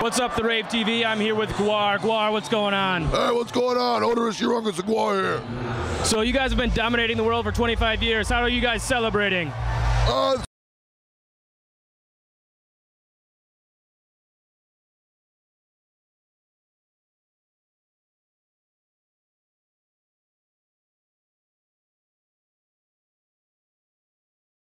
What's up, the Rave TV? I'm here with Gwar. Gwar, what's going on? Hey, what's going on? Oderus Urungus Gwar here. So you guys have been dominating the world for 25 years. How are you guys celebrating? Uh,